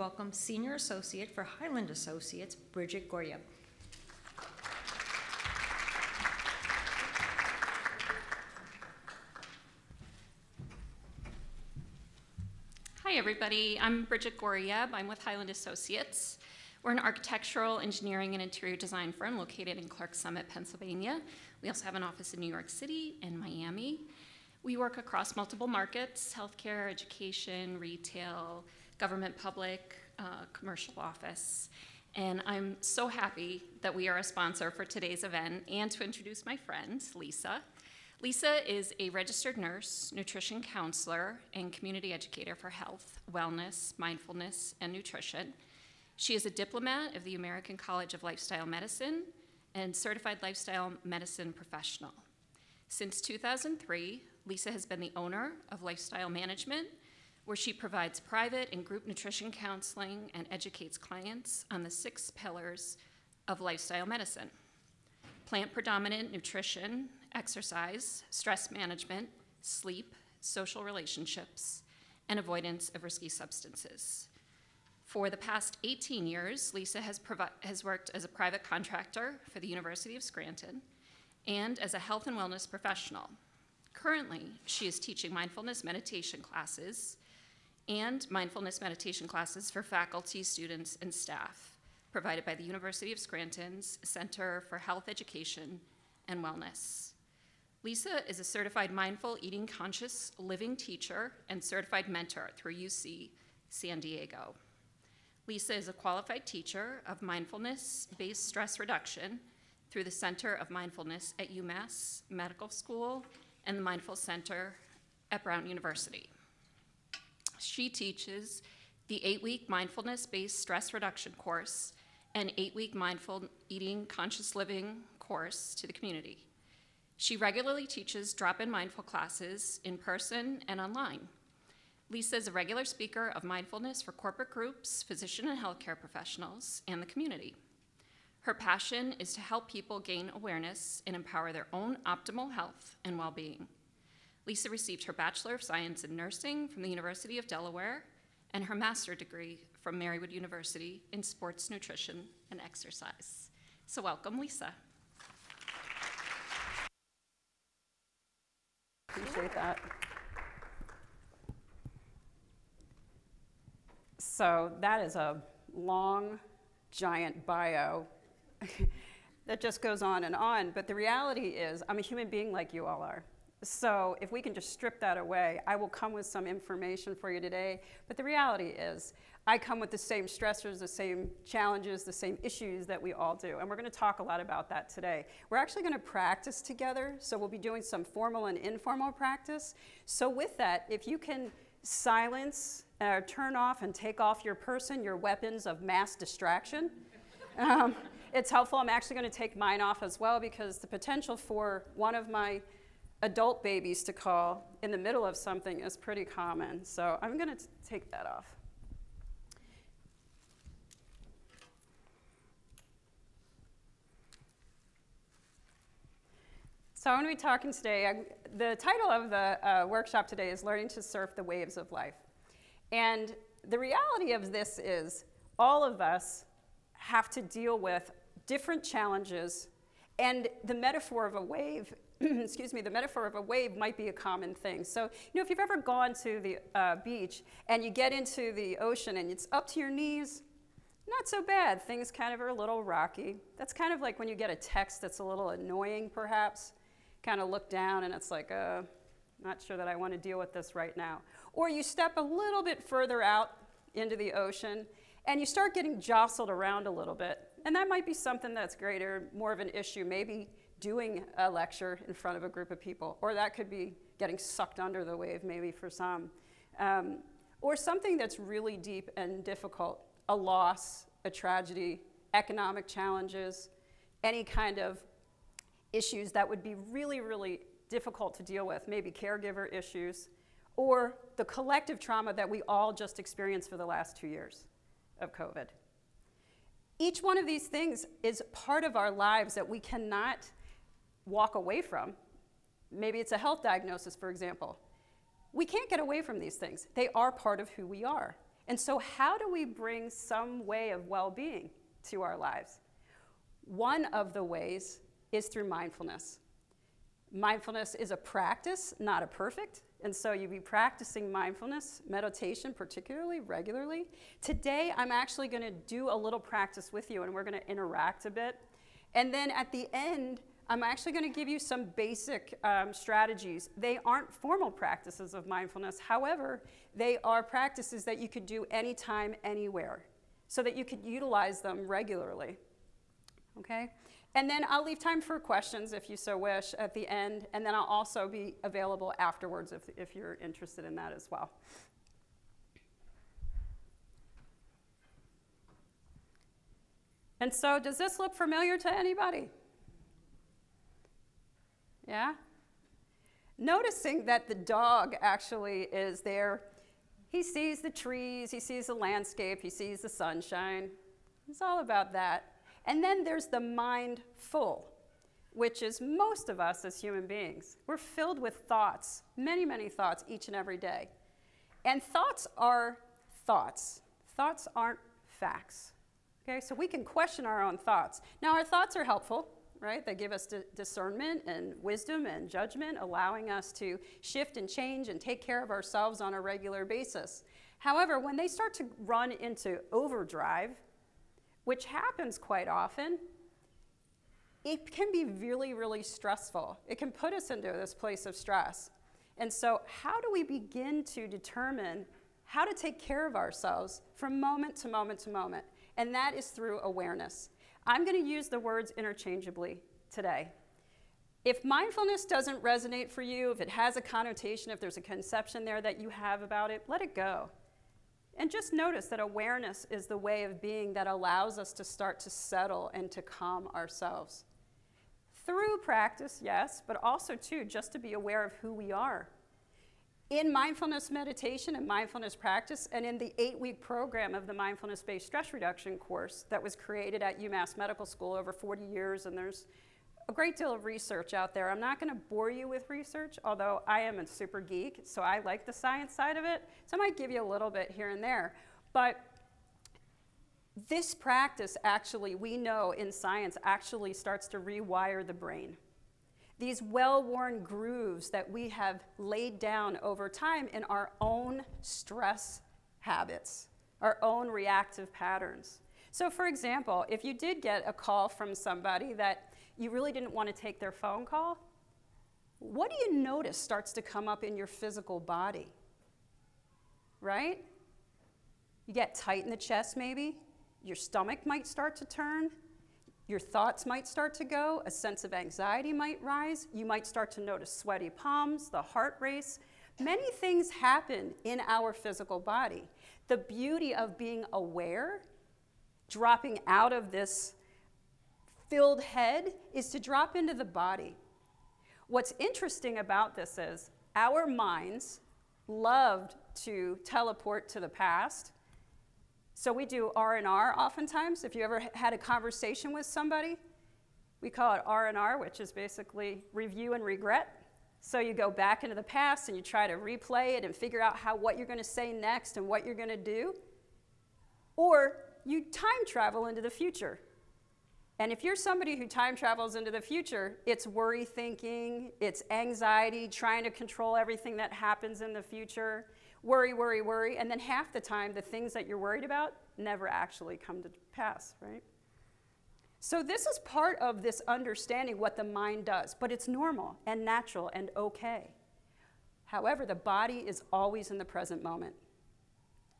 Welcome Senior Associate for Highland Associates, Bridget Goria. Hi, everybody. I'm Bridget Gorieb. I'm with Highland Associates. We're an architectural, engineering, and interior design firm located in Clarks Summit, Pennsylvania. We also have an office in New York City and Miami. We work across multiple markets healthcare, education, retail, government, public, uh, commercial office. And I'm so happy that we are a sponsor for today's event and to introduce my friend, Lisa. Lisa is a registered nurse, nutrition counselor, and community educator for health, wellness, mindfulness, and nutrition. She is a diplomat of the American College of Lifestyle Medicine and certified lifestyle medicine professional. Since 2003, Lisa has been the owner of Lifestyle Management, where she provides private and group nutrition counseling and educates clients on the six pillars of lifestyle medicine plant predominant nutrition, exercise, stress management, sleep, social relationships, and avoidance of risky substances. For the past 18 years, Lisa has, has worked as a private contractor for the University of Scranton and as a health and wellness professional. Currently, she is teaching mindfulness meditation classes and mindfulness meditation classes for faculty, students, and staff provided by the University of Scranton's Center for Health Education and Wellness. Lisa is a certified mindful eating conscious living teacher and certified mentor through UC San Diego. Lisa is a qualified teacher of mindfulness based stress reduction through the Center of Mindfulness at UMass Medical School and the Mindful Center at Brown University. She teaches the eight week mindfulness based stress reduction course and eight week mindful eating conscious living course to the community. She regularly teaches drop in mindful classes in person and online. Lisa is a regular speaker of mindfulness for corporate groups, physician and healthcare professionals, and the community. Her passion is to help people gain awareness and empower their own optimal health and well being. Lisa received her Bachelor of Science in Nursing from the University of Delaware and her master degree from Marywood University in Sports Nutrition and Exercise. So, welcome, Lisa. Appreciate that. So that is a long, giant bio that just goes on and on. But the reality is, I'm a human being like you all are. So if we can just strip that away, I will come with some information for you today. But the reality is, I come with the same stressors, the same challenges, the same issues that we all do. And we're going to talk a lot about that today. We're actually going to practice together. So we'll be doing some formal and informal practice. So with that, if you can silence or turn off and take off your person, your weapons of mass distraction. Um, it's helpful. I'm actually going to take mine off as well because the potential for one of my adult babies to call in the middle of something is pretty common. So I'm going to take that off. So I'm going to be talking today. I, the title of the uh, workshop today is Learning to Surf the Waves of Life. And the reality of this is all of us have to deal with different challenges, and the metaphor of a wave excuse me, the metaphor of a wave might be a common thing. So, you know, if you've ever gone to the uh, beach and you get into the ocean and it's up to your knees, not so bad. Things kind of are a little rocky. That's kind of like when you get a text that's a little annoying, perhaps. Kind of look down and it's like, uh, not sure that I want to deal with this right now. Or you step a little bit further out into the ocean and you start getting jostled around a little bit. And that might be something that's greater, more of an issue. Maybe doing a lecture in front of a group of people, or that could be getting sucked under the wave, maybe for some. Um, or something that's really deep and difficult a loss, a tragedy, economic challenges, any kind of issues that would be really, really difficult to deal with, maybe caregiver issues, or the collective trauma that we all just experienced for the last two years of COVID. Each one of these things is part of our lives that we cannot walk away from. Maybe it's a health diagnosis, for example. We can't get away from these things. They are part of who we are. And so, how do we bring some way of well being to our lives? One of the ways is through mindfulness. Mindfulness is a practice, not a perfect. And so you'd be practicing mindfulness, meditation, particularly regularly. Today, I'm actually going to do a little practice with you and we're going to interact a bit. And then at the end, I'm actually going to give you some basic um, strategies. They aren't formal practices of mindfulness. However, they are practices that you could do anytime, anywhere, so that you could utilize them regularly. Okay? And then I'll leave time for questions if you so wish at the end, and then I'll also be available afterwards if, if you're interested in that as well. And so, does this look familiar to anybody? Yeah? Noticing that the dog actually is there. He sees the trees, he sees the landscape, he sees the sunshine. It's all about that. And then there's the mindful, which is most of us as human beings. We're filled with thoughts, many, many thoughts each and every day. And thoughts are thoughts, thoughts aren't facts. Okay, so we can question our own thoughts. Now, our thoughts are helpful, right? They give us discernment and wisdom and judgment, allowing us to shift and change and take care of ourselves on a regular basis. However, when they start to run into overdrive, which happens quite often, it can be really, really stressful. It can put us into this place of stress. And so, how do we begin to determine how to take care of ourselves from moment to moment to moment? And that is through awareness. I'm going to use the words interchangeably today. If mindfulness doesn't resonate for you, if it has a connotation, if there's a conception there that you have about it, let it go. And just notice that awareness is the way of being that allows us to start to settle and to calm ourselves. Through practice, yes, but also, too, just to be aware of who we are. In mindfulness meditation and mindfulness practice, and in the eight week program of the mindfulness based stress reduction course that was created at UMass Medical School over 40 years, and there's a great deal of research out there. I'm not going to bore you with research, although I am a super geek, so I like the science side of it. So I might give you a little bit here and there. But this practice actually, we know in science, actually starts to rewire the brain. These well worn grooves that we have laid down over time in our own stress habits, our own reactive patterns. So, for example, if you did get a call from somebody that you really didn't want to take their phone call, what do you notice starts to come up in your physical body? Right? You get tight in the chest, maybe. Your stomach might start to turn. Your thoughts might start to go. A sense of anxiety might rise. You might start to notice sweaty palms, the heart race. Many things happen in our physical body. The beauty of being aware, dropping out of this filled head is to drop into the body. What's interesting about this is our minds loved to teleport to the past. So we do R&R oftentimes. If you ever had a conversation with somebody, we call it R&R, which is basically review and regret. So you go back into the past and you try to replay it and figure out how what you're going to say next and what you're going to do. Or you time travel into the future and if you're somebody who time travels into the future, it's worry thinking, it's anxiety, trying to control everything that happens in the future, worry, worry, worry, and then half the time the things that you're worried about never actually come to pass, right? So, this is part of this understanding what the mind does, but it's normal and natural and okay. However, the body is always in the present moment.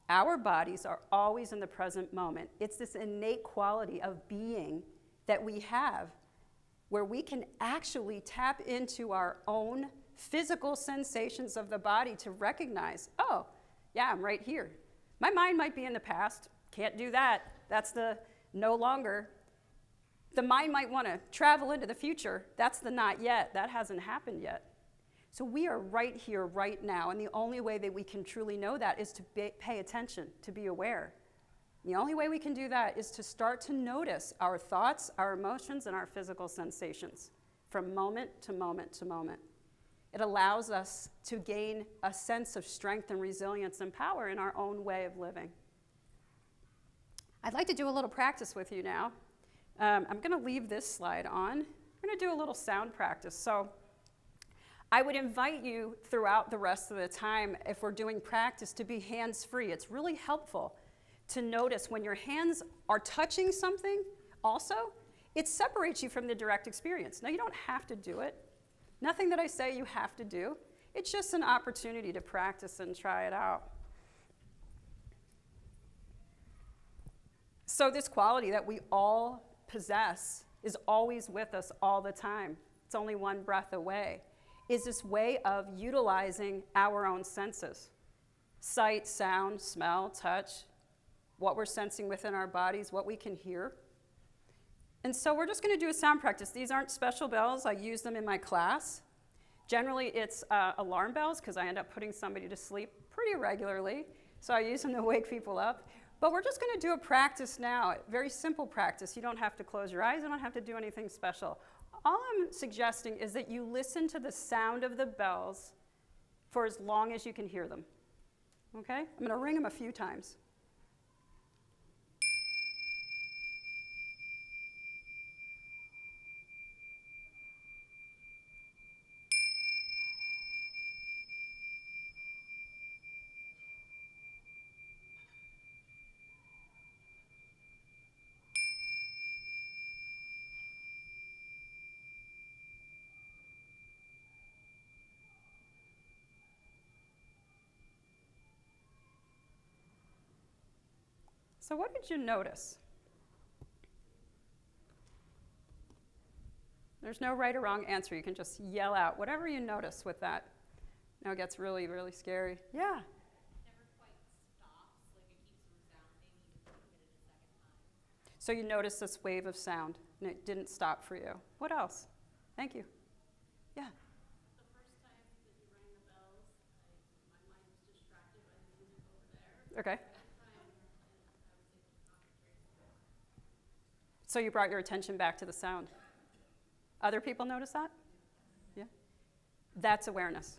Our bodies are always in the present moment. It's this innate quality of being that we have where we can actually tap into our own physical sensations of the body to recognize, oh, yeah, I'm right here. My mind might be in the past, can't do that. That's the no longer. The mind might want to travel into the future. That's the not yet. That hasn't happened yet. So we are right here, right now. And the only way that we can truly know that is to pay attention, to be aware. The only way we can do that is to start to notice our thoughts, our emotions, and our physical sensations from moment to moment to moment. It allows us to gain a sense of strength and resilience and power in our own way of living. I'd like to do a little practice with you now. Um, I'm going to leave this slide on. We're going to do a little sound practice. So I would invite you throughout the rest of the time, if we're doing practice, to be hands free. It's really helpful to notice when your hands are touching something, also, it separates you from the direct experience. Now, you don't have to do it. Nothing that I say you have to do. It's just an opportunity to practice and try it out. So, this quality that we all possess is always with us all the time. It's only one breath away. Is this way of utilizing our own senses sight, sound, smell, touch, what we're sensing within our bodies, what we can hear. And so we're just going to do a sound practice. These aren't special bells, I use them in my class. Generally, it's uh, alarm bells because I end up putting somebody to sleep pretty regularly. So I use them to wake people up. But we're just going to do a practice now, very simple practice. You don't have to close your eyes, you don't have to do anything special. All I'm suggesting is that you listen to the sound of the bells for as long as you can hear them. Okay? I'm going to ring them a few times. So, what did you notice? There's no right or wrong answer. You can just yell out whatever you notice with that. Now it gets really, really scary. Yeah. So you notice this wave of sound, and it didn't stop for you. What else? Thank you. Yeah. The first time that you rang the bells, I, my mind was distracted by the music over there. Okay. So you brought your attention back to the sound. Other people notice that? Yeah? That's awareness.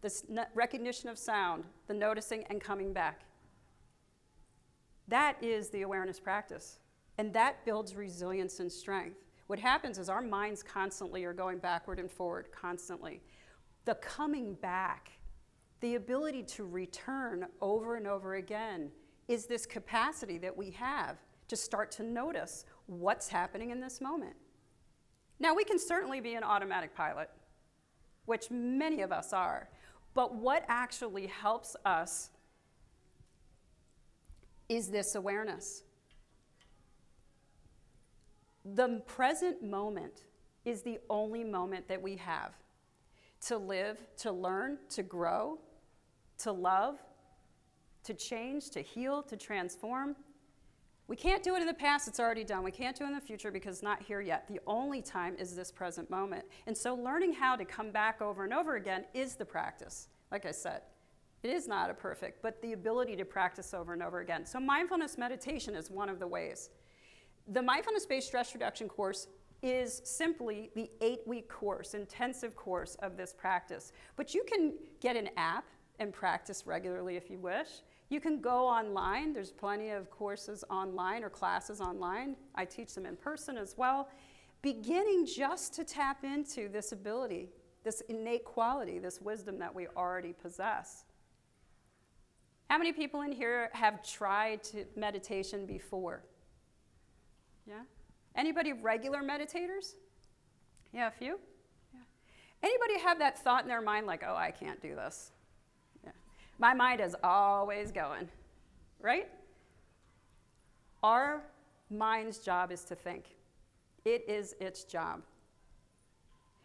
This recognition of sound, the noticing and coming back. That is the awareness practice. And that builds resilience and strength. What happens is our minds constantly are going backward and forward, constantly. The coming back, the ability to return over and over again, is this capacity that we have to start to notice what's happening in this moment. Now, we can certainly be an automatic pilot, which many of us are, but what actually helps us is this awareness. The present moment is the only moment that we have to live, to learn, to grow, to love, to change, to heal, to transform, we can't do it in the past, it's already done. We can't do it in the future because it's not here yet. The only time is this present moment. And so learning how to come back over and over again is the practice. Like I said, it is not a perfect, but the ability to practice over and over again. So mindfulness meditation is one of the ways. The mindfulness-based stress reduction course is simply the eight-week course, intensive course of this practice. But you can get an app and practice regularly if you wish. You can go online. There's plenty of courses online or classes online. I teach them in person as well. Beginning just to tap into this ability, this innate quality, this wisdom that we already possess. How many people in here have tried to meditation before? Yeah? Anybody regular meditators? Yeah, a few? Yeah. Anybody have that thought in their mind like, oh, I can't do this? My mind is always going, right? Our mind's job is to think, it is its job.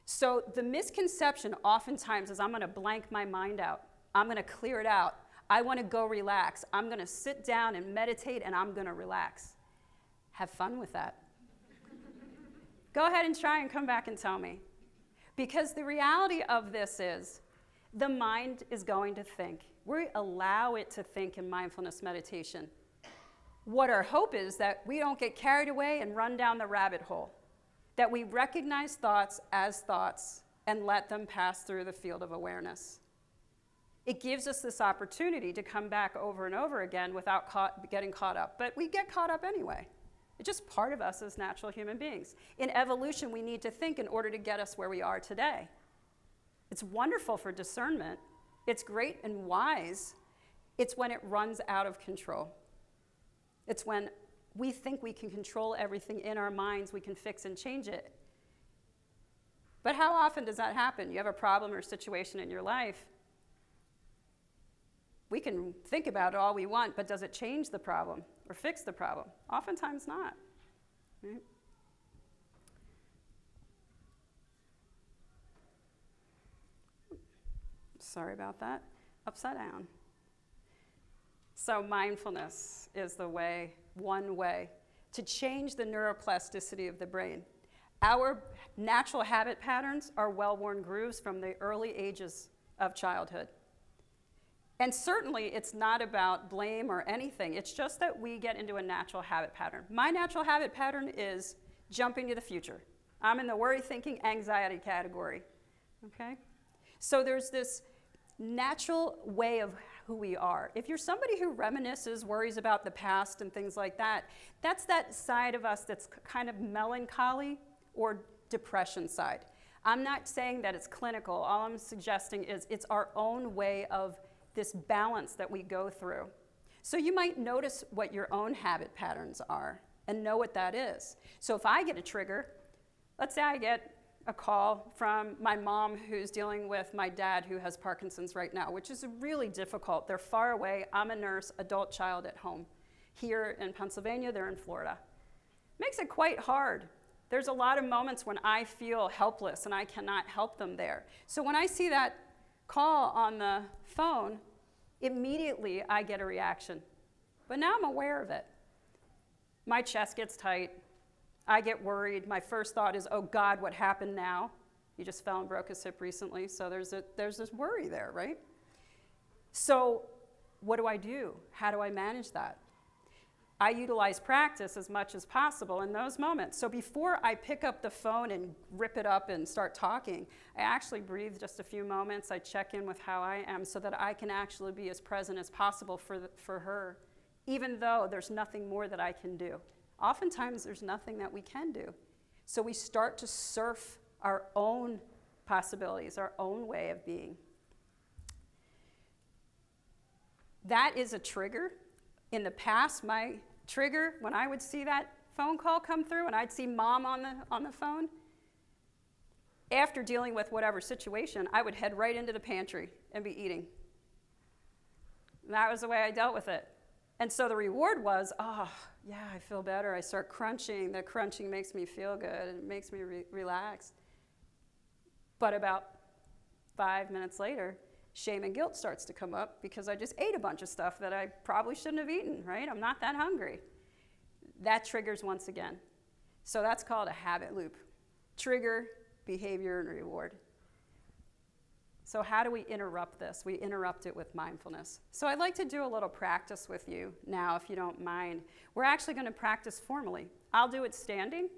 So the misconception oftentimes is I'm going to blank my mind out, I'm going to clear it out. I want to go relax. I'm going to sit down and meditate and I'm going to relax. Have fun with that. go ahead and try and come back and tell me. Because the reality of this is the mind is going to think. We allow it to think in mindfulness meditation. What our hope is that we don't get carried away and run down the rabbit hole, that we recognize thoughts as thoughts and let them pass through the field of awareness. It gives us this opportunity to come back over and over again without caught, getting caught up. But we get caught up anyway. It's just part of us as natural human beings. In evolution, we need to think in order to get us where we are today. It's wonderful for discernment, it's great and wise. It's when it runs out of control. It's when we think we can control everything in our minds, we can fix and change it. But how often does that happen? You have a problem or situation in your life. We can think about it all we want, but does it change the problem or fix the problem? Oftentimes not. Right? Sorry about that. Upside down. So, mindfulness is the way, one way, to change the neuroplasticity of the brain. Our natural habit patterns are well worn grooves from the early ages of childhood. And certainly, it's not about blame or anything. It's just that we get into a natural habit pattern. My natural habit pattern is jumping to the future. I'm in the worry, thinking, anxiety category. Okay? So there's this natural way of who we are. If you're somebody who reminisces, worries about the past and things like that, that's that side of us that's kind of melancholy or depression side. I'm not saying that it's clinical. All I'm suggesting is it's our own way of this balance that we go through. So you might notice what your own habit patterns are and know what that is. So if I get a trigger, let's say I get a call from my mom who's dealing with my dad who has Parkinson's right now, which is really difficult. They're far away. I'm a nurse, adult child at home. Here in Pennsylvania, they're in Florida. Makes it quite hard. There's a lot of moments when I feel helpless and I cannot help them there. So when I see that call on the phone, immediately I get a reaction. But now I'm aware of it. My chest gets tight, I get worried. My first thought is, oh God, what happened now? He just fell and broke his hip recently, so there's, a, there's this worry there, right? So, what do I do? How do I manage that? I utilize practice as much as possible in those moments. So before I pick up the phone and rip it up and start talking, I actually breathe just a few moments. I check in with how I am so that I can actually be as present as possible for, the, for her, even though there's nothing more that I can do oftentimes there's nothing that we can do. So we start to surf our own possibilities, our own way of being. That is a trigger. In the past, my trigger, when I would see that phone call come through and I'd see mom on the, on the phone, after dealing with whatever situation, I would head right into the pantry and be eating. And that was the way I dealt with it. And so the reward was, oh, yeah, I feel better. I start crunching. The crunching makes me feel good. It makes me re- relax. But about five minutes later, shame and guilt starts to come up because I just ate a bunch of stuff that I probably shouldn't have eaten, right? I'm not that hungry. That triggers once again. So that's called a habit loop trigger, behavior, and reward. So, how do we interrupt this? We interrupt it with mindfulness. So, I'd like to do a little practice with you now, if you don't mind. We're actually going to practice formally. I'll do it standing,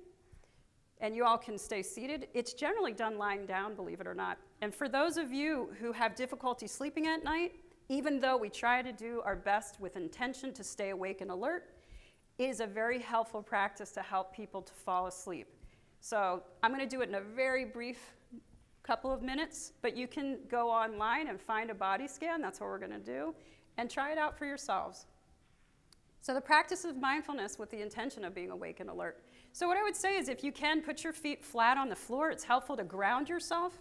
and you all can stay seated. It's generally done lying down, believe it or not. And for those of you who have difficulty sleeping at night, even though we try to do our best with intention to stay awake and alert, it is a very helpful practice to help people to fall asleep. So, I'm going to do it in a very brief couple of minutes, but you can go online and find a body scan, that's what we're going to do, and try it out for yourselves. So, the practice of mindfulness with the intention of being awake and alert. So, what I would say is if you can put your feet flat on the floor, it's helpful to ground yourself.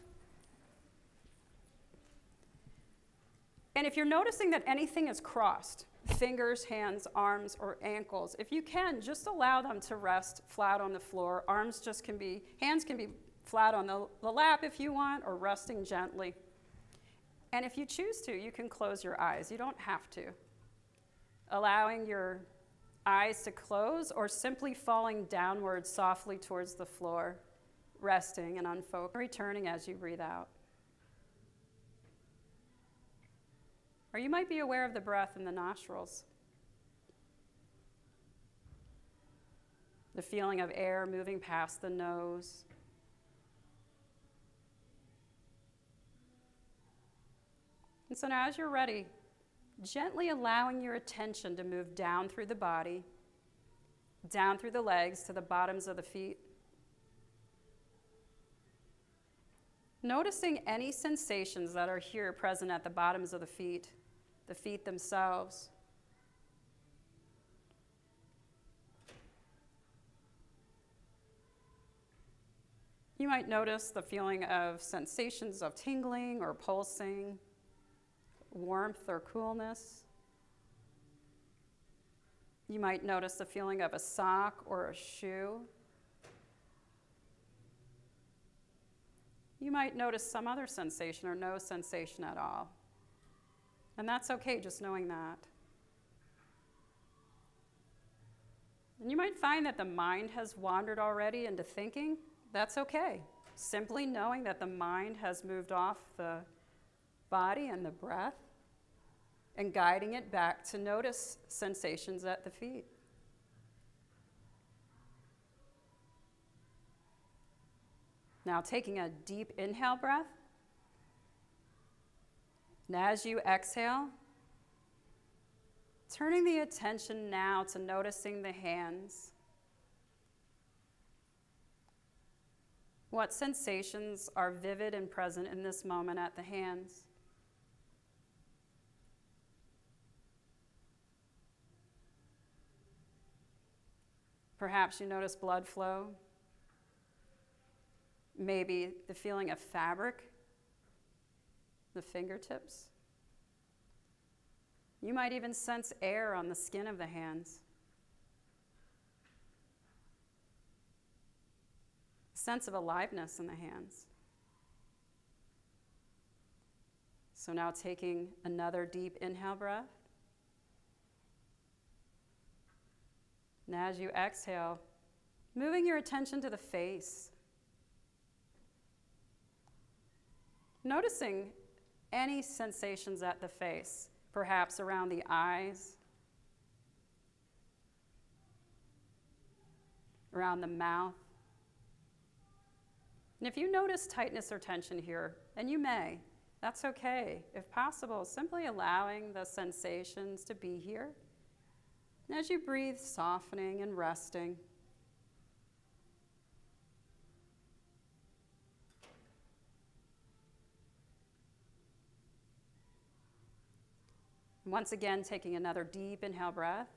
And if you're noticing that anything is crossed, fingers, hands, arms, or ankles, if you can, just allow them to rest flat on the floor. Arms just can be, hands can be flat on the, the lap if you want, or resting gently. And if you choose to, you can close your eyes. You don't have to. Allowing your eyes to close or simply falling downward softly towards the floor, resting and unfocused, returning as you breathe out. Or you might be aware of the breath in the nostrils. The feeling of air moving past the nose And so now, as you're ready, gently allowing your attention to move down through the body, down through the legs to the bottoms of the feet. Noticing any sensations that are here present at the bottoms of the feet, the feet themselves. You might notice the feeling of sensations of tingling or pulsing, warmth or coolness. You might notice the feeling of a sock or a shoe. You might notice some other sensation or no sensation at all. And that's okay, just knowing that. And you might find that the mind has wandered already into thinking. That's okay. Simply knowing that the mind has moved off the body and the breath and guiding it back to notice sensations at the feet. Now, taking a deep inhale breath. And as you exhale, turning the attention now to noticing the hands. What sensations are vivid and present in this moment at the hands? Perhaps you notice blood flow. Maybe the feeling of fabric, the fingertips. You might even sense air on the skin of the hands. sense of aliveness in the hands. So now taking another deep inhale breath. And as you exhale, moving your attention to the face. Noticing any sensations at the face, perhaps around the eyes, around the mouth. And if you notice tightness or tension here, and you may, that's okay. If possible, simply allowing the sensations to be here. As you breathe, softening and resting. Once again, taking another deep inhale breath.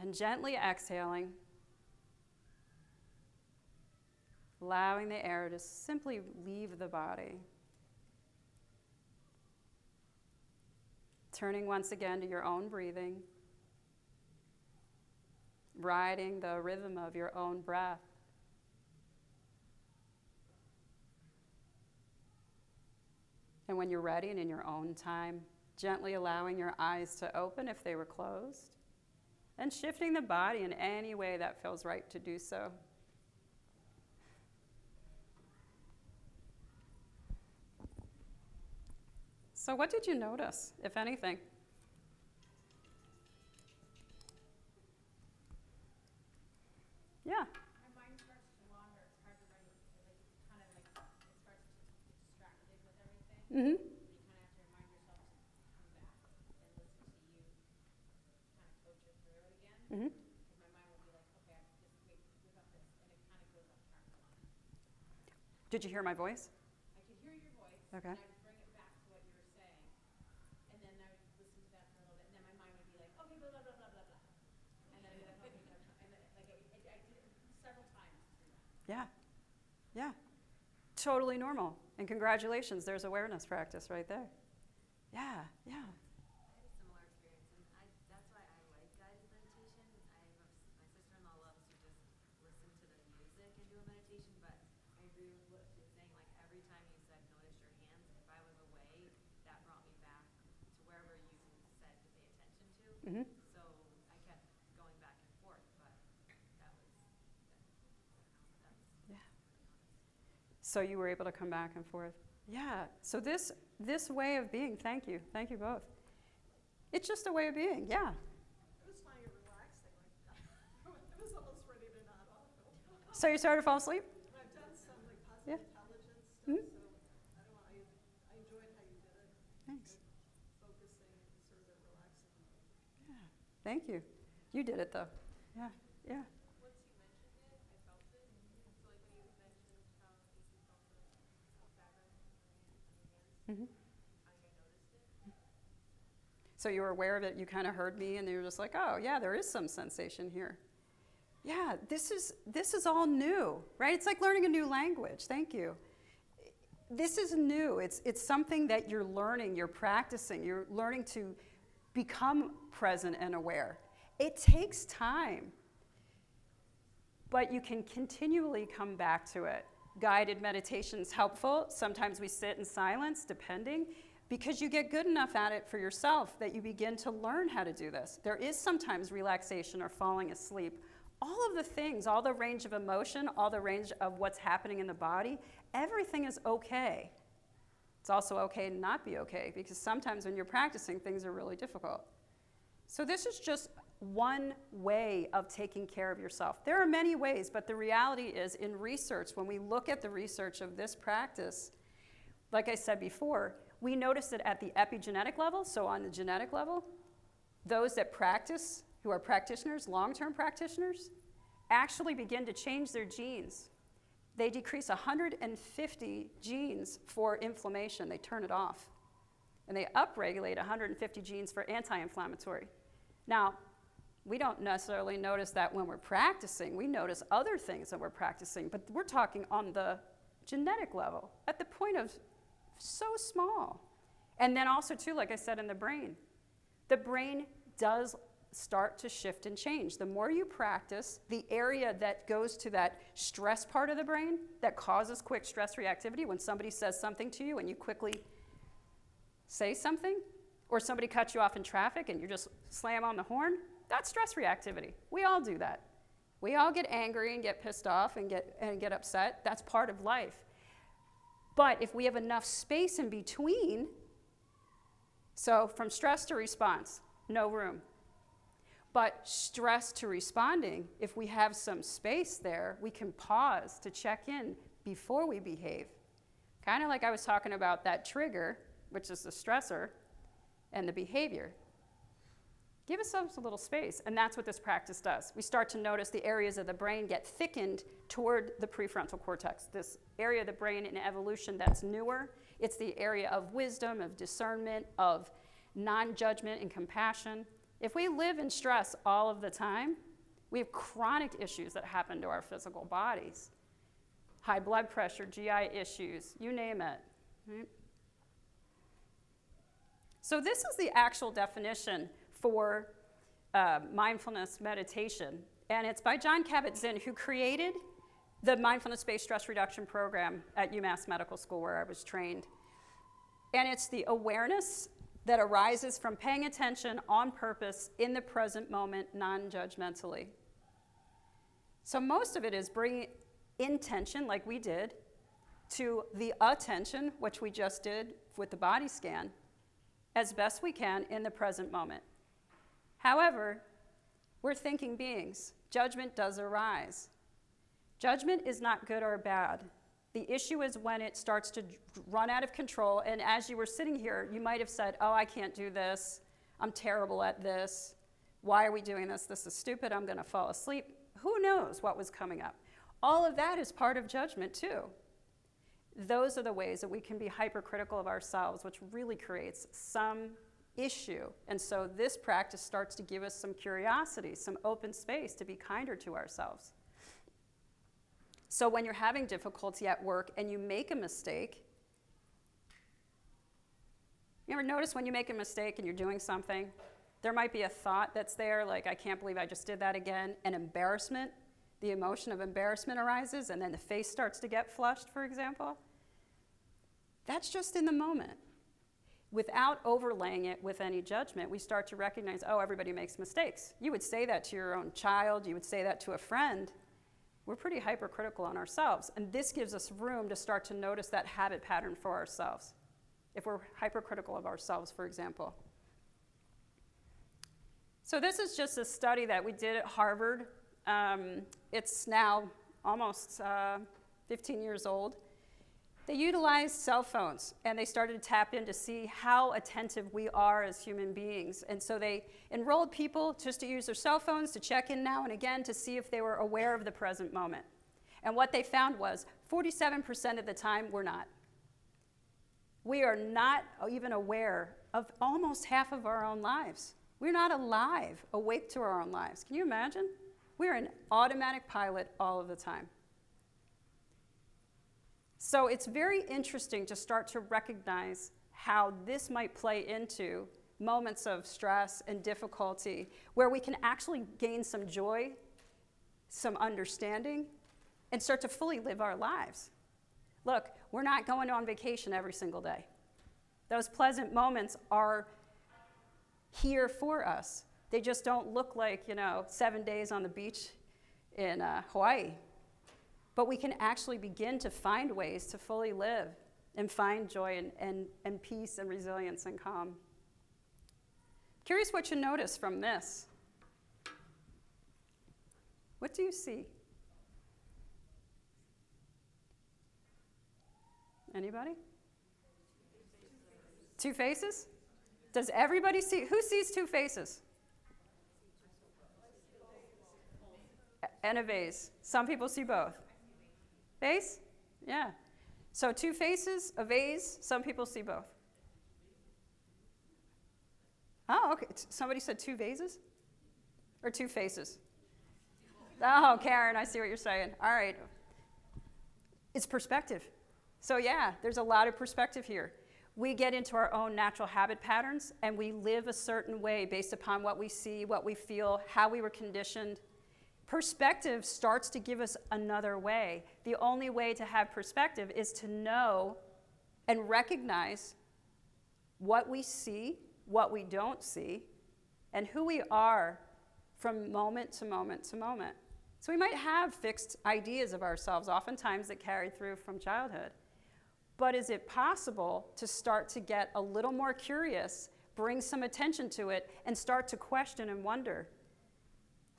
And gently exhaling. allowing the air to simply leave the body. Turning once again to your own breathing, riding the rhythm of your own breath. And when you're ready and in your own time, gently allowing your eyes to open if they were closed, and shifting the body in any way that feels right to do so. So, what did you notice, if anything? Yeah. My mind starts to wander, it's hard to write, like, kind of like, it starts to get distracted with everything. Mm-hmm. You kind of have to remind yourself to come back and listen to you, kind of coach it through it again. Mm-hmm. Because my mind will be like, okay, I just wait, we got this, and it kind of goes off track a lot. Did you hear my voice? I could hear your voice. Okay. And I'd bring it back to what you were saying. And then I would listen to that for a little bit, and then my mind would be like, okay, blah, blah, blah, blah, blah, blah. And then I'd be like, okay, blah, blah, and then, like, I, I I did it several times through that. Yeah. Yeah. Totally normal. And congratulations, there's awareness practice right there. Yeah, yeah. So you were able to come back and forth. Yeah. So this this way of being, thank you, thank you both. It's just a way of being. Yeah. So you started to fall asleep? Some, like, yeah. Stuff, mm -hmm. so I I Thanks. Sort of yeah. Thank you. You did it though. Yeah. Yeah. Noticed it. So you were aware of it, you kind of heard me, and you were just like, oh, yeah, there is some sensation here. Yeah, this is, this is all new, right? It's like learning a new language. Thank you. This is new. It's, it's something that you're learning, you're practicing, you're learning to become present and aware. It takes time, but you can continually come back to it. Guided meditation is helpful. Sometimes we sit in silence, depending, because you get good enough at it for yourself that you begin to learn how to do this. There is sometimes relaxation or falling asleep. All of the things, all the range of emotion, all the range of what's happening in the body, everything is okay. It's also okay to not be okay because sometimes when you're practicing, things are really difficult. So, this is just one way of taking care of yourself. There are many ways, but the reality is, in research, when we look at the research of this practice, like I said before, we notice that at the epigenetic level, so on the genetic level, those that practice, who are practitioners, long term practitioners, actually begin to change their genes. They decrease 150 genes for inflammation, they turn it off. And they upregulate 150 genes for anti inflammatory. Now, we don't necessarily notice that when we're practicing. We notice other things that we're practicing, but we're talking on the genetic level, at the point of so small. And then also, too, like I said, in the brain. The brain does start to shift and change. The more you practice, the area that goes to that stress part of the brain that causes quick stress reactivity, when somebody says something to you and you quickly say something, or somebody cuts you off in traffic and you just slam on the horn, that's stress reactivity. We all do that. We all get angry and get pissed off and get, and get upset. That's part of life. But if we have enough space in between, so from stress to response, no room. But stress to responding, if we have some space there, we can pause to check in before we behave. Kind of like I was talking about that trigger, which is the stressor, and the behavior. Give ourselves a little space, and that's what this practice does. We start to notice the areas of the brain get thickened toward the prefrontal cortex, this area of the brain in evolution that's newer. It's the area of wisdom, of discernment, of non judgment and compassion. If we live in stress all of the time, we have chronic issues that happen to our physical bodies high blood pressure, GI issues, you name it. Right? So, this is the actual definition for uh, mindfulness meditation. And it's by Jon Kabat Zinn, who created the mindfulness based stress reduction program at UMass Medical School, where I was trained. And it's the awareness that arises from paying attention on purpose in the present moment, non judgmentally. So, most of it is bringing intention, like we did, to the attention, which we just did with the body scan, as best we can in the present moment. However, we're thinking beings. Judgment does arise. Judgment is not good or bad. The issue is when it starts to run out of control. And as you were sitting here, you might have said, Oh, I can't do this. I'm terrible at this. Why are we doing this? This is stupid. I'm going to fall asleep. Who knows what was coming up? All of that is part of judgment, too. Those are the ways that we can be hypercritical of ourselves, which really creates some issue. And so this practice starts to give us some curiosity, some open space to be kinder to ourselves. So when you're having difficulty at work and you make a mistake, you ever notice when you make a mistake and you're doing something, there might be a thought that's there, like, I can't believe I just did that again, and embarrassment. The emotion of embarrassment arises, and then the face starts to get flushed, for example. That's just in the moment. Without overlaying it with any judgment, we start to recognize, oh, everybody makes mistakes. You would say that to your own child, you would say that to a friend. We're pretty hypercritical on ourselves, and this gives us room to start to notice that habit pattern for ourselves. If we're hypercritical of ourselves, for example. So, this is just a study that we did at Harvard. Um, it's now almost uh, 15 years old. They utilized cell phones and they started to tap in to see how attentive we are as human beings. And so they enrolled people just to use their cell phones to check in now and again to see if they were aware of the present moment. And what they found was 47% of the time we're not. We are not even aware of almost half of our own lives. We're not alive, awake to our own lives. Can you imagine? We're an automatic pilot all of the time. So it's very interesting to start to recognize how this might play into moments of stress and difficulty where we can actually gain some joy, some understanding, and start to fully live our lives. Look, we're not going on vacation every single day. Those pleasant moments are here for us. They just don't look like, you know, seven days on the beach in uh, Hawaii. But we can actually begin to find ways to fully live and find joy and, and, and peace and resilience and calm. Curious what you notice from this. What do you see? Anybody? Two faces? Does everybody see? Who sees two faces? And a vase. Some people see both. Vase? Yeah. So two faces, a vase, some people see both. Oh, okay. Somebody said two vases? Or two faces? Oh, Karen, I see what you're saying. All right. It's perspective. So, yeah, there's a lot of perspective here. We get into our own natural habit patterns and we live a certain way based upon what we see, what we feel, how we were conditioned. Perspective starts to give us another way. The only way to have perspective is to know and recognize what we see, what we don't see, and who we are from moment to moment to moment. So we might have fixed ideas of ourselves, oftentimes that carry through from childhood. But is it possible to start to get a little more curious, bring some attention to it, and start to question and wonder?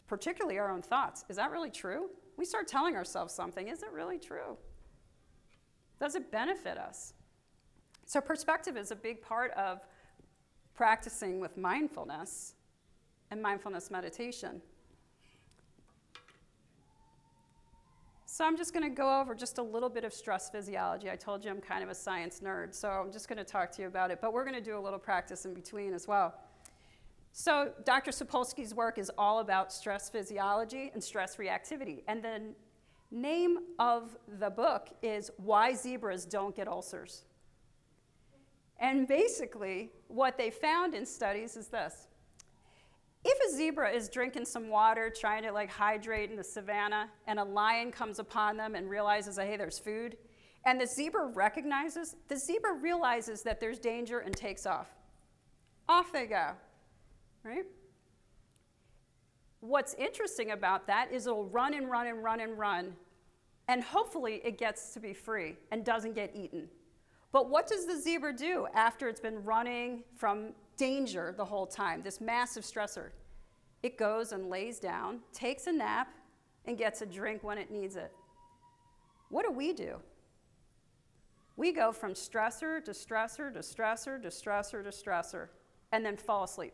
Particularly our own thoughts. Is that really true? We start telling ourselves something. Is it really true? Does it benefit us? So, perspective is a big part of practicing with mindfulness and mindfulness meditation. So I'm just going to go over just a little bit of stress physiology. I told you I'm kind of a science nerd, so I'm just going to talk to you about it, but we're going to do a little practice in between as well. So Dr. Sapolsky's work is all about stress physiology and stress reactivity. And the name of the book is Why Zebras Don't Get Ulcers. And basically, what they found in studies is this if a zebra is drinking some water, trying to like hydrate in the savannah, and a lion comes upon them and realizes, hey, there's food, and the zebra recognizes, the zebra realizes that there's danger and takes off. Off they go, right? What's interesting about that is it'll run and run and run and run, and hopefully it gets to be free and doesn't get eaten. But what does the zebra do after it's been running from danger the whole time, this massive stressor. It goes and lays down, takes a nap, and gets a drink when it needs it. What do we do? We go from stressor to stressor to stressor to stressor to stressor, and then fall asleep.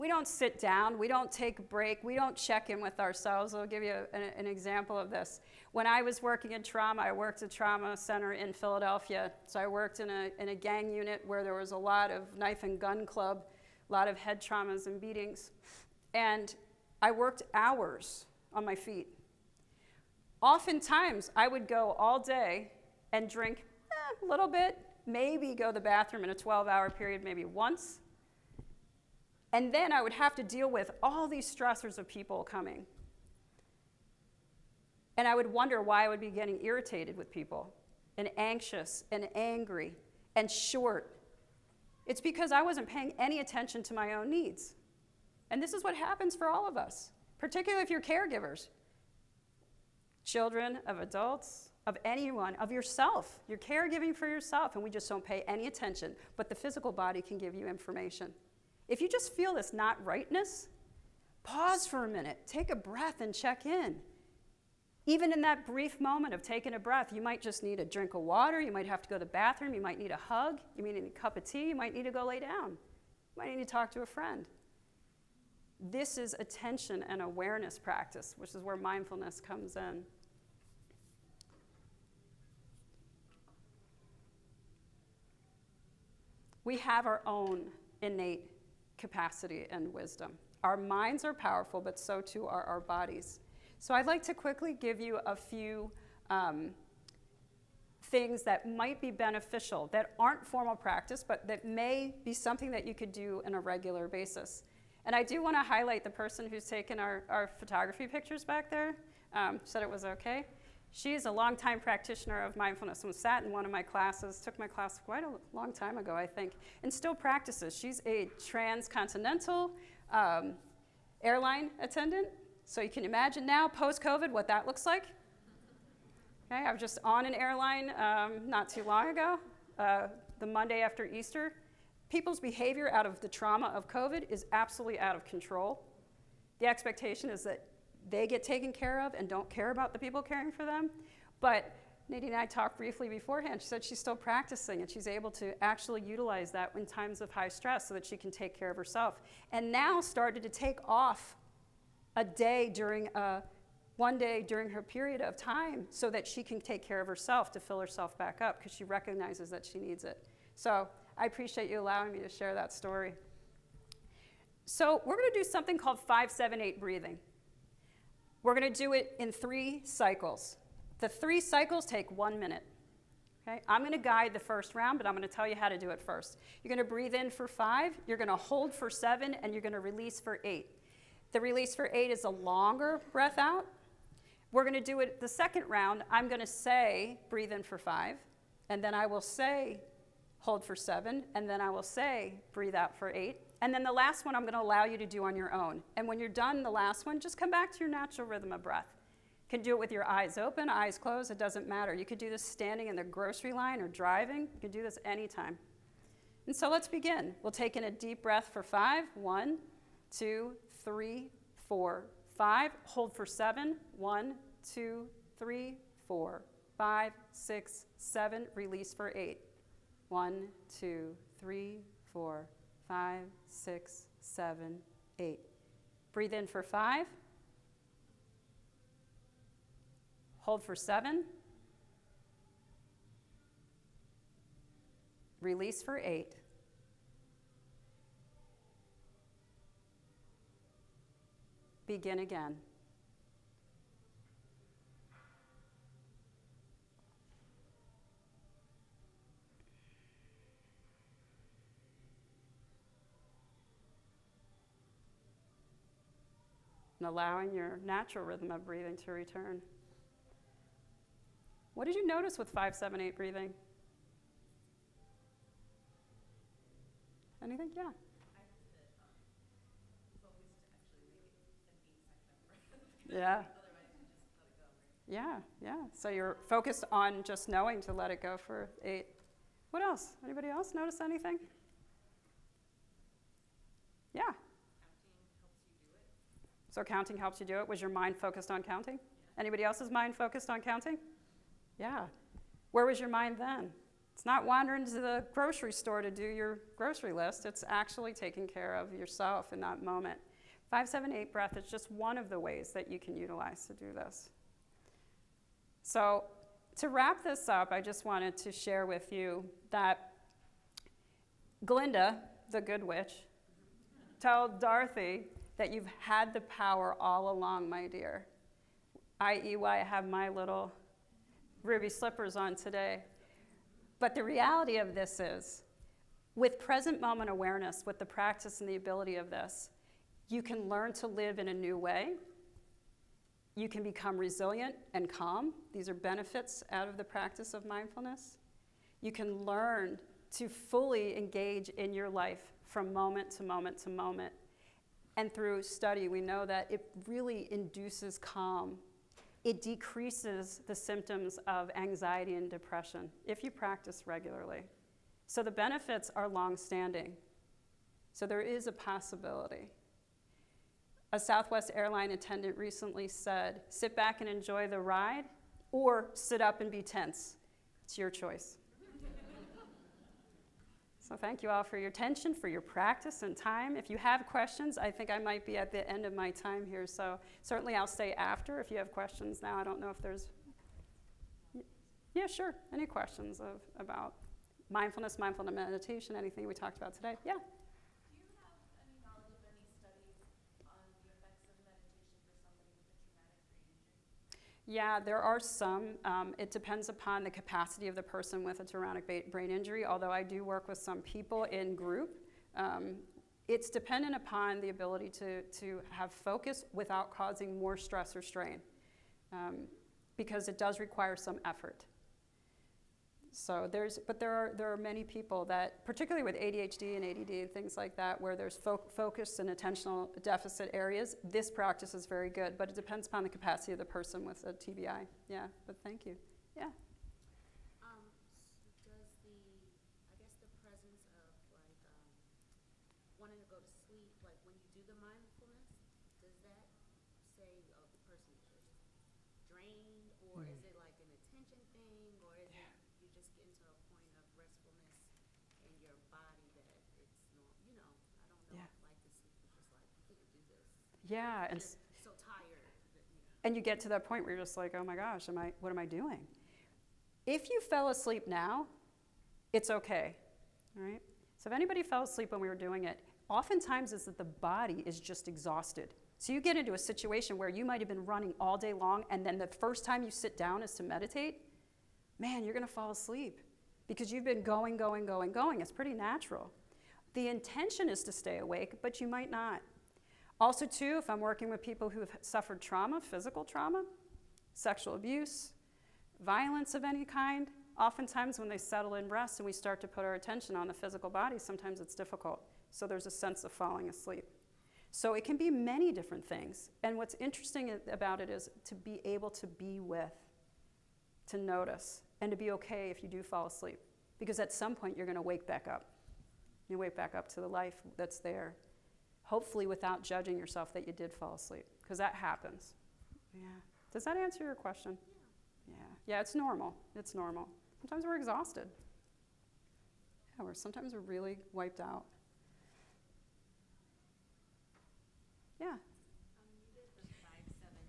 We don't sit down, we don't take a break, we don't check in with ourselves. I'll give you an, an example of this. When I was working in trauma, I worked at trauma center in Philadelphia. So I worked in a, in a gang unit where there was a lot of knife and gun club, a lot of head traumas and beatings. And I worked hours on my feet. Oftentimes, I would go all day and drink eh, a little bit, maybe go to the bathroom in a 12 hour period, maybe once and then I would have to deal with all these stressors of people coming. And I would wonder why I would be getting irritated with people and anxious and angry and short. It's because I wasn't paying any attention to my own needs. And this is what happens for all of us, particularly if you're caregivers. Children, of adults, of anyone, of yourself. You're caregiving for yourself, and we just don't pay any attention. But the physical body can give you information. If you just feel this not rightness, pause for a minute, take a breath, and check in. Even in that brief moment of taking a breath, you might just need a drink of water, you might have to go to the bathroom, you might need a hug, you might need a cup of tea, you might need to go lay down, you might need to talk to a friend. This is attention and awareness practice, which is where mindfulness comes in. We have our own innate capacity and wisdom. Our minds are powerful, but so too are our bodies. So I'd like to quickly give you a few um, things that might be beneficial that aren't formal practice, but that may be something that you could do on a regular basis. And I do want to highlight the person who's taken our, our photography pictures back there, um, said it was okay. She's a longtime practitioner of mindfulness and sat in one of my classes, took my class quite a long time ago, I think, and still practices. She's a transcontinental um, airline attendant. So you can imagine now, post COVID, what that looks like. Okay, I was just on an airline um, not too long ago, uh, the Monday after Easter. People's behavior out of the trauma of COVID is absolutely out of control. The expectation is that they get taken care of and don't care about the people caring for them. But Nadine and I talked briefly beforehand. She said she's still practicing and she's able to actually utilize that in times of high stress so that she can take care of herself. And now started to take off a day during a one day during her period of time so that she can take care of herself to fill herself back up because she recognizes that she needs it. So I appreciate you allowing me to share that story. So we're going to do something called 578 breathing. We're going to do it in three cycles. The three cycles take one minute. Okay? I'm going to guide the first round, but I'm going to tell you how to do it first. You're going to breathe in for five, you're going to hold for seven, and you're going to release for eight. The release for eight is a longer breath out. We're going to do it the second round. I'm going to say, breathe in for five, and then I will say, hold for seven, and then I will say, breathe out for eight. And then the last one I'm going to allow you to do on your own. And when you're done the last one, just come back to your natural rhythm of breath. You can do it with your eyes open, eyes closed, it doesn't matter. You could do this standing in the grocery line or driving. You can do this anytime. And so let's begin. We'll take in a deep breath for five. One, two, three, four, five. Hold for seven. One, two, three, four, five, six, seven. Release for eight. One, two, three, four, five, six, seven, eight. Breathe in for five. Hold for seven. Release for eight. Begin again. And allowing your natural rhythm of breathing to return. What did you notice with 578 breathing? Anything? Yeah. Yeah. Yeah, yeah. So you're focused on just knowing to let it go for eight. What else? Anybody else notice anything? Yeah. So counting helps you do it. Was your mind focused on counting? Anybody else's mind focused on counting? Yeah. Where was your mind then? It's not wandering to the grocery store to do your grocery list. It's actually taking care of yourself in that moment. 578 breath is just one of the ways that you can utilize to do this. So, to wrap this up, I just wanted to share with you that Glinda, the good witch, told Dorothy that you've had the power all along, my dear. I.e., why I have my little ruby slippers on today. But the reality of this is, with present moment awareness, with the practice and the ability of this, you can learn to live in a new way. You can become resilient and calm. These are benefits out of the practice of mindfulness. You can learn to fully engage in your life from moment to moment to moment and through study, we know that it really induces calm. It decreases the symptoms of anxiety and depression if you practice regularly. So the benefits are long standing. So there is a possibility. A Southwest airline attendant recently said, sit back and enjoy the ride, or sit up and be tense. It's your choice. So, thank you all for your attention, for your practice and time. If you have questions, I think I might be at the end of my time here, so certainly I'll stay after if you have questions now. I don't know if there's. Yeah, sure. Any questions of, about mindfulness, mindfulness meditation, anything we talked about today? Yeah. Do you have any knowledge of any studies on the effects of meditation for somebody with a traumatic brain injury? Yeah, there are some. Um, it depends upon the capacity of the person with a ba- brain injury, although I do work with some people in group. Um, it's dependent upon the ability to, to have focus without causing more stress or strain, um, because it does require some effort. So there's, but there are, there are many people that, particularly with ADHD and ADD and things like that, where there's fo- focus and attentional deficit areas, this practice is very good, but it depends upon the capacity of the person with a TBI. Yeah, but thank you. Yeah. Um, s- does the, I guess the presence of like, um, wanting to go to sleep, like when you do the mindfulness, does that say, oh, the person is just drained, or is it like an attention thing, or is it, you just get into a point of restfulness in your body that it's not, you know, I don't know, Yeah. like the sleep is just like, you can't do this. Yeah, and, so tired, that, you know. and you get to that point where you're just like, oh my gosh, am I, what am I doing? If you fell asleep now, it's okay. All right? So if anybody fell asleep when we were doing it, oftentimes it's that the body is just exhausted. So you get into a situation where you might have been running all day long, and then the first time you sit down is to meditate, man, you're going to fall asleep because you've been going, going, going, going. It's pretty natural. The intention is to stay awake, but you might not. Also, too, if I'm working with people who have suffered trauma, physical trauma, sexual abuse, violence of any kind, oftentimes when they settle in rest and we start to put our attention on the physical body, sometimes it's difficult. So there's a sense of falling asleep. So it can be many different things. And what's interesting about it is to be able to be with, to notice, and to be okay if you do fall asleep. Because at some point you're going to wake back up. You wake back up to the life that's there. Hopefully without judging yourself that you did fall asleep. Because that happens. Yeah. Does that answer your question? Yeah. Yeah, it's normal. It's normal. Sometimes we're exhausted. Yeah, we're sometimes we're really wiped out. Yeah. Um, you did the five, seven,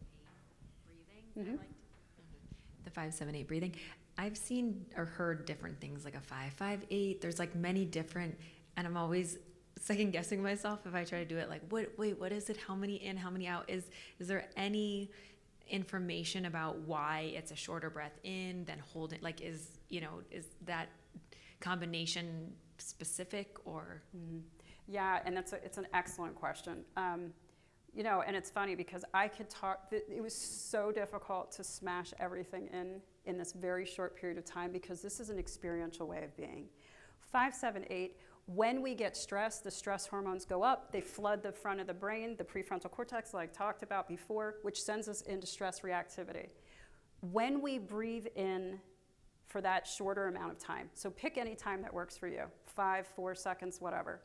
eight breathing. I the five seven eight breathing i've seen or heard different things like a five five eight there's like many different and i'm always second guessing myself if i try to do it like what wait what is it how many in how many out is is there any information about why it's a shorter breath in than holding like is you know is that combination specific or Mhm. Yeah, and that's a, it's an excellent question. Um, you know, and it's funny because I could talk. It was so difficult to smash everything in in this very short period of time because this is an experiential way of being. Five, seven, eight. When we get stressed, the stress hormones go up. They flood the front of the brain, the prefrontal cortex, like talked about before, which sends us into stress reactivity. When we breathe in for that shorter amount of time. So pick any time that works for you five, four seconds, whatever.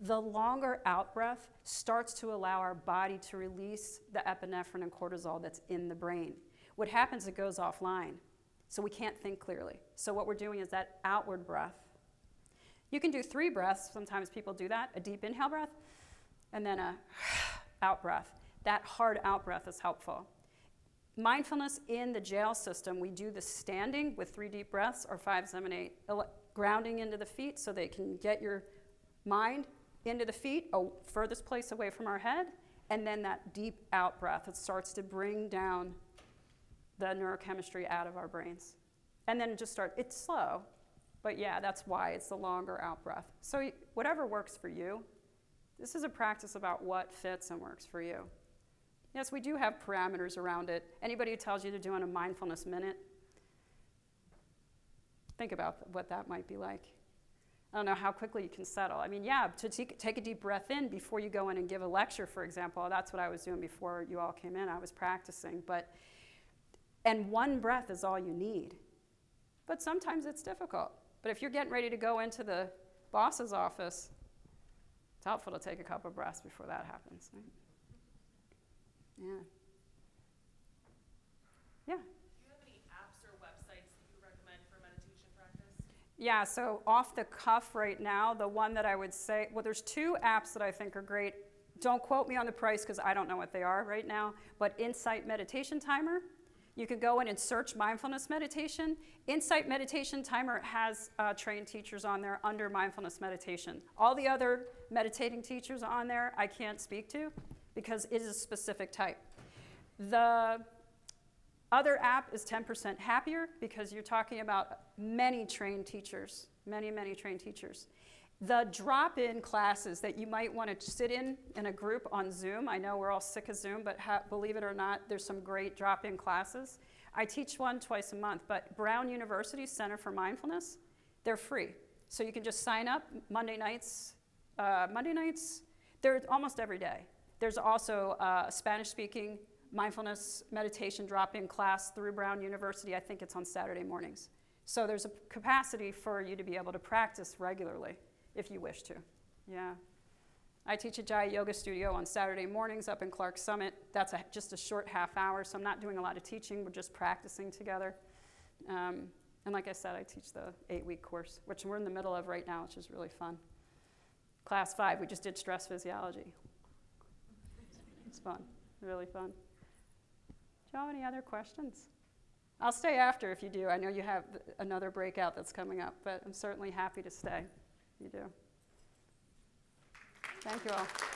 The longer out breath starts to allow our body to release the epinephrine and cortisol that's in the brain. What happens, it goes offline. So we can't think clearly. So what we're doing is that outward breath. You can do three breaths. Sometimes people do that a deep inhale breath and then a out breath. That hard out breath is helpful. Mindfulness in the jail system, we do the standing with three deep breaths or five, seven, eight, grounding into the feet so they can get your mind into the feet, oh, furthest place away from our head, and then that deep out breath. It starts to bring down the neurochemistry out of our brains. And then just start. It's slow, but yeah, that's why it's the longer out breath. So whatever works for you. This is a practice about what fits and works for you. Yes, we do have parameters around it. Anybody who tells you they're doing a mindfulness minute, think about what that might be like. I don't know how quickly you can settle. I mean, yeah, to take, take a deep breath in before you go in and give a lecture, for example. That's what I was doing before you all came in. I was practicing. But, and one breath is all you need. But sometimes it's difficult. But if you're getting ready to go into the boss's office, it's helpful to take a couple of breaths before that happens. Right? Yeah. Yeah. Do you have any apps or websites you recommend for meditation practice? Yeah, so off the cuff right now, the one that I would say, well, there's two apps that I think are great. Don't quote me on the price because I don't know what they are right now, but Insight Meditation Timer. You can go in and search mindfulness meditation. Insight Meditation Timer has uh, trained teachers on there under mindfulness meditation. All the other meditating teachers on there, I can't speak to because it is a specific type. The other app is 10% happier because you're talking about many trained teachers, many, many trained teachers. The drop in classes that you might want to sit in in a group on Zoom, I know we're all sick of Zoom, but believe it or not, there's some great drop in classes. I teach one twice a month, but Brown University Center for Mindfulness, they're free. So you can just sign up Monday nights. Uh, Monday nights, they're almost every day. There's also uh, a Spanish speaking mindfulness meditation drop in class through Brown University. I think it's on Saturday mornings. So there's a capacity for you to be able to practice regularly if you wish to. Yeah. I teach at Jaya Yoga Studio on Saturday mornings up in Clarks Summit. That's a, just a short half hour, so I'm not doing a lot of teaching, we're just practicing together. Um, and like I said, I teach the eight week course, which we're in the middle of right now, which is really fun. Class five, we just did stress physiology. It's fun, really fun. Do you have any other questions? I'll stay after if you do. I know you have another breakout that's coming up, but I'm certainly happy to stay. You do. Thank you all.